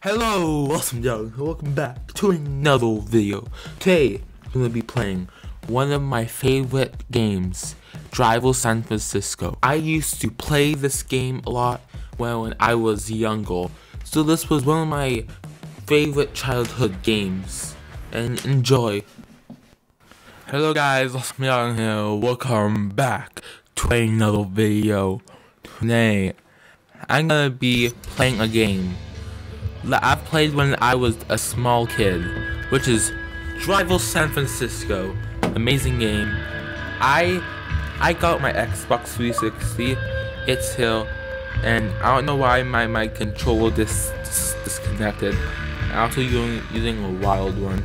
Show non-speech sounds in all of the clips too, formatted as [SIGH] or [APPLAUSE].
Hello, awesome young. Welcome back to another video. Today, I'm gonna be playing one of my favorite games, Driver San Francisco. I used to play this game a lot when, when I was younger, so this was one of my favorite childhood games. And enjoy. Hello guys, awesome young here. Welcome back to another video. Today, I'm gonna be playing a game that I've played when I was a small kid, which is Driver San Francisco. Amazing game. I I got my Xbox 360. It's here, and I don't know why my my controller dis, dis disconnected. I'm also using using a wild one.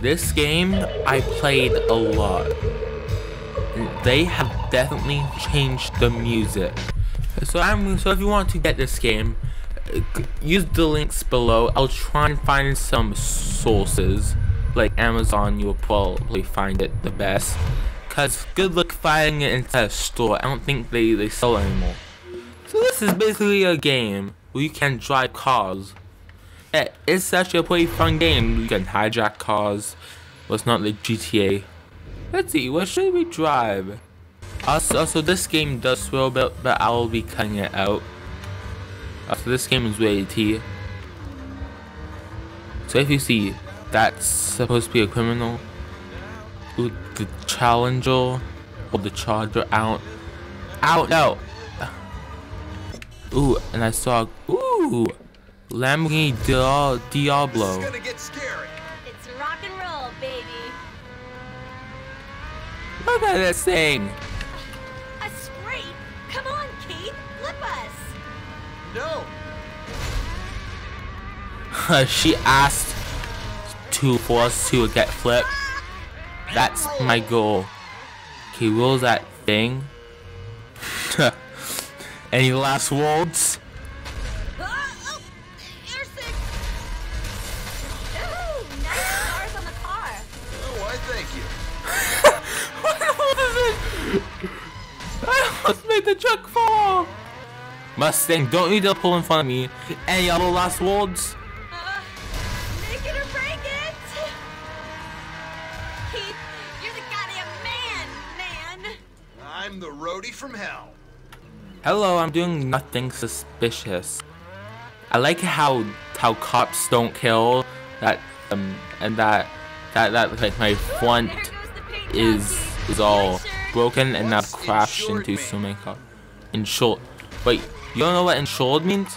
This game I played a lot. They have definitely changed the music. So I'm so if you want to get this game, use the links below. I'll try and find some sources. Like Amazon, you'll probably find it the best. Cause good luck finding it inside a store. I don't think they, they sell it anymore. So this is basically a game where you can drive cars. Yeah, it's actually a pretty fun game. You can hijack cars. Well, it's not like GTA. Let's see, what should we drive? Also, also this game does bit, but I will be cutting it out. So this game is rated T. So if you see, that's supposed to be a criminal. Ooh, the challenger or the charger out. Out, out. Ooh, and I saw ooh, Lamborghini Diablo. It's gonna get scary. It's rock and roll, baby. Look at this thing. [LAUGHS] she asked to for us to get flipped. That's my goal. He roll that thing. [LAUGHS] Any last words? Air sick. Ooh, nice stars [LAUGHS] on the car. Why, thank you. what the is it? I almost made the truck fall. Mustang, don't you dare pull in front of me. Any other last words? I'm the roadie from hell. Hello, I'm doing nothing suspicious. I like how how cops don't kill that um and that that that like my front There goes the paint is is all broken and I've crashed into mean? so many cars. Insured. Wait, you don't know what insured means?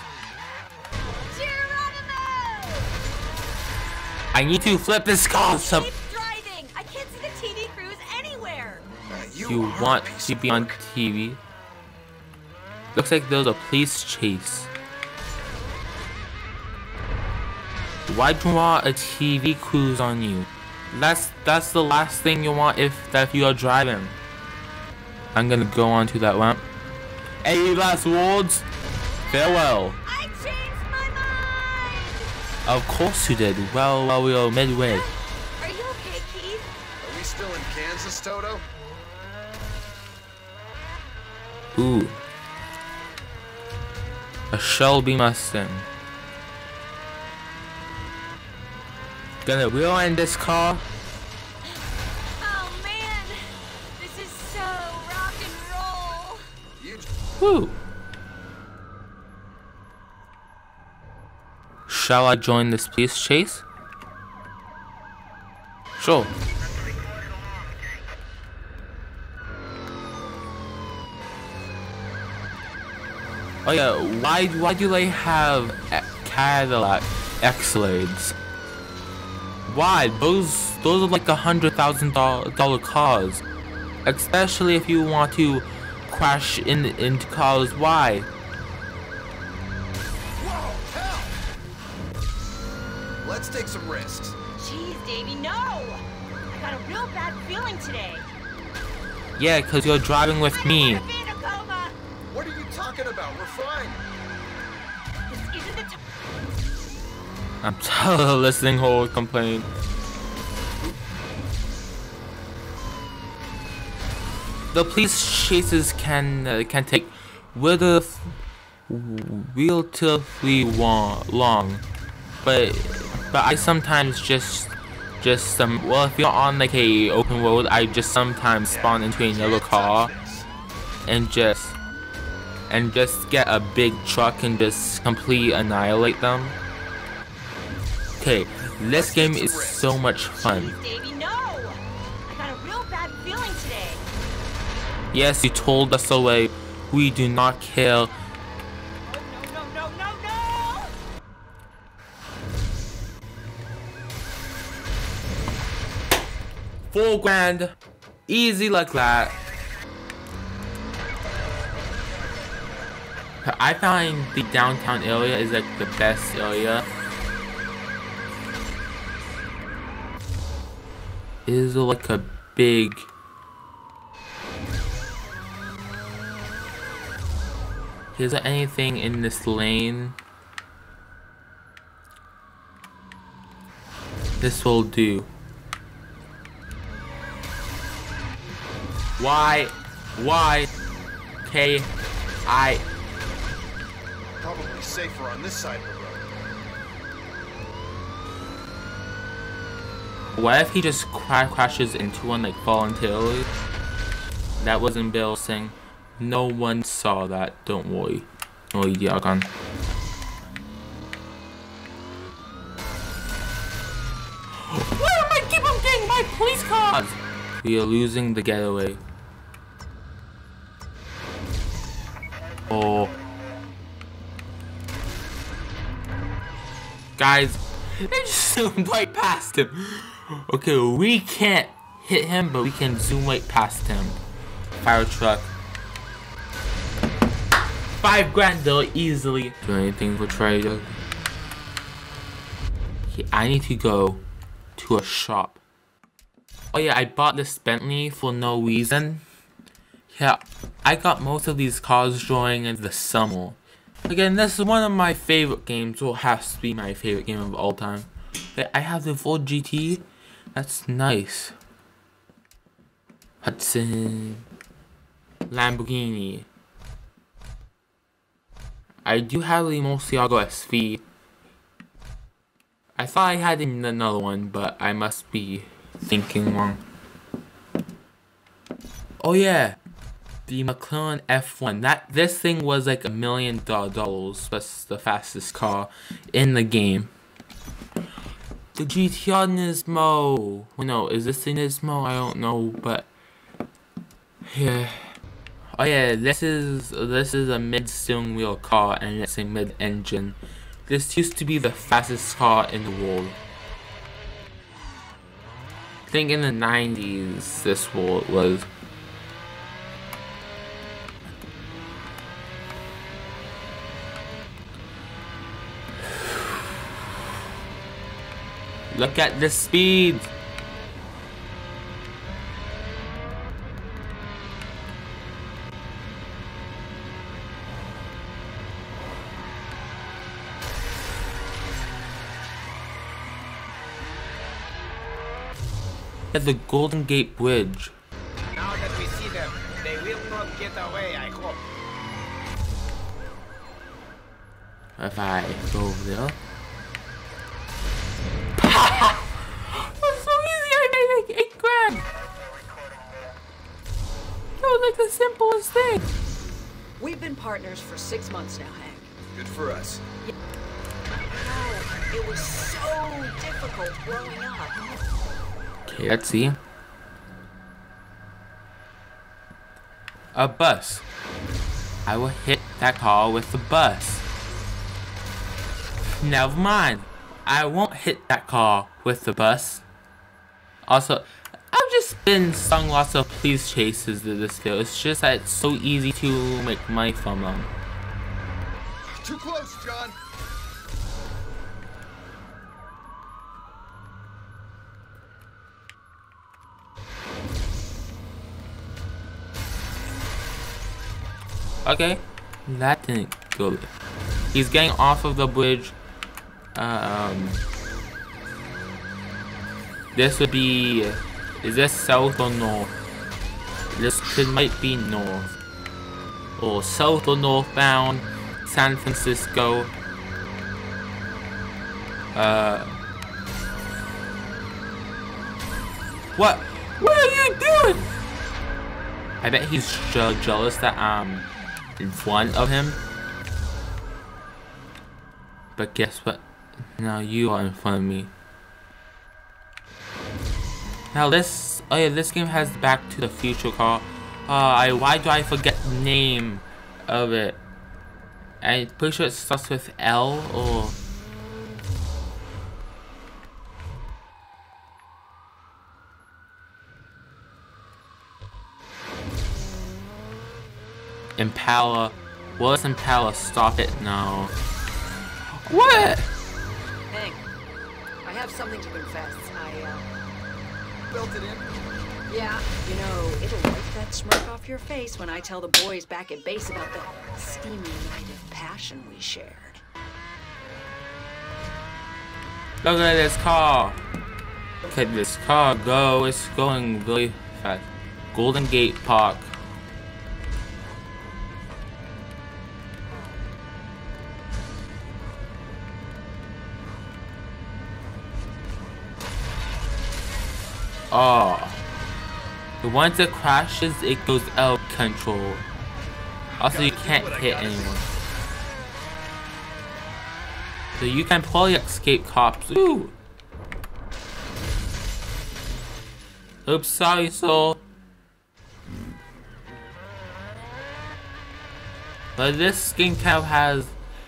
Geronimo! I need to flip this car. Some Keep driving. I can't see the TV crews anywhere. Uh, you you are a want to of be on. TV. Looks like there's a police chase. Why do you want a TV crews on you? That's that's the last thing you want if if you are driving. I'm gonna go onto that ramp. Any last words? Farewell. I changed my mind. Of course you did. Well, well we are midway. Are you okay, Keith? Are we still in Kansas, Toto? Ooh. A Shelby Mustang. Gonna wheel in this car. Oh man, this is so rock and roll. Woo. Shall I join this police chase? Sure. Oh yeah, why why do they have a- Cadillac Escalades? Why? Those those are like a hundred thousand dollar cars. Especially if you want to crash in into cars. Why? Whoa, hell! Let's take some risks. Jeez, Davey, no! I got a real bad feeling today. Yeah, cause you're driving with me. I'm gonna be in a coma. What are you talking about? We're fine. This isn't the. I'm tired listening whole complain. The police chases can uh, can take a relatively long, but but I sometimes just just um well if you're on like a open road I just sometimes spawn into another car and just and just get a big truck and just completely annihilate them. Okay, this game is so much fun. Davey, no! I got a real bad feeling today. Yes, you told us away. We do not kill. No, no, no, no, no! Four grand. Easy like that. I find the downtown area is like the best area. Is like a big Is there anything in this lane? This will do. Why? Why? K. I. Probably safer on this side of the road. What if he just cra crashes into one like voluntarily? That was embarrassing. No one saw that. Don't worry. Oh, Diagon. Why am I keep getting my police cars? We are losing the getaway. Oh. Guys, they just zoomed right past him. Okay, we can't hit him, but we can zoom right past him. Fire truck. Five grand though, easily. Do anything for trader. Okay, I need to go to a shop. Oh yeah, I bought this Bentley for no reason. Yeah, I got most of these cars during the summer. Again, this is one of my favorite games, or has to be my favorite game of all time. I have the Ford GT. That's nice. Hudson. Lamborghini. I do have the Murcielago SV. I thought I had another one, but I must be thinking wrong. Oh yeah, the McLaren F1. That this thing was like a million dollars. That's the fastest car in the game. The GTR Nismo. Well, no, is this the Nismo? I don't know, but yeah. Oh yeah, this is this is a mid steering wheel car and it's a mid engine. This used to be the fastest car in the world. I think in the 90s this was Look at the speed! At the Golden Gate Bridge. Now that we see them, they will not get away, I hope. If I go over there. The simplest thing. We've been partners for six months now, Hank. Good for us. How it was so difficult growing up. Okay, let's see. A bus. I will hit that car with the bus. Never mind. I won't hit that car with the bus. Also, I've just been sung lots of police chases in this video. It's just that it's so easy to make money from them. Too close, John. Okay, that didn't go. He's getting off of the bridge. Um, this would be. Is this south or north? This could might be north. Or south or northbound. San Francisco. Uh. What? What are you doing? I bet he's je jealous that I'm in front of him. But guess what? Now you are in front of me. Now this, oh yeah, this game has Back to the Future car. Uh, I, why do I forget the name of it? I'm pretty sure it starts with L or... Impala. What's Impala? Stop it now. What? Hank, I have something to confess. I, uh... Built it in. Yeah, you know, it'll wipe that smirk off your face when I tell the boys back at base about the steamy night of passion we shared. Look at this car. Look at this car go. It's going really fast. Golden Gate Park. Oh. Once it crashes, it goes out of control. Also, you can't hit anyone. So you can probably escape cops. Ooh. Oops, sorry, soul. But this skin cap has,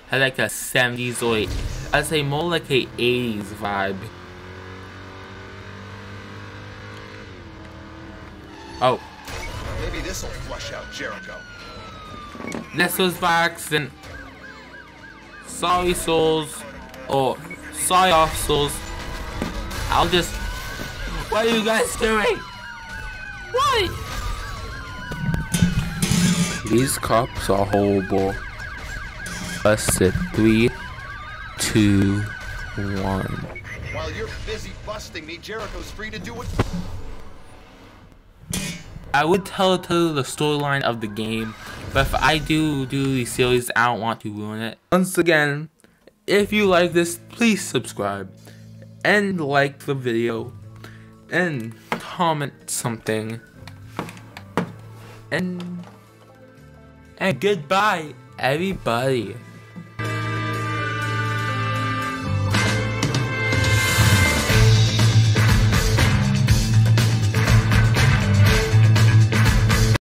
has like a 70s or I'd say more like a 80s vibe. Oh. Maybe this'll flush out Jericho. This was by accident. Sorry, souls. Or, sorry, off souls. I'll just... What are you guys doing? What? These cops are horrible. Busted. Three, two, one. While you're busy busting me, Jericho's free to do what... I would tell to the storyline of the game, but if I do do the series, I don't want to ruin it. Once again, if you like this, please subscribe and like the video and comment something. And and goodbye, everybody.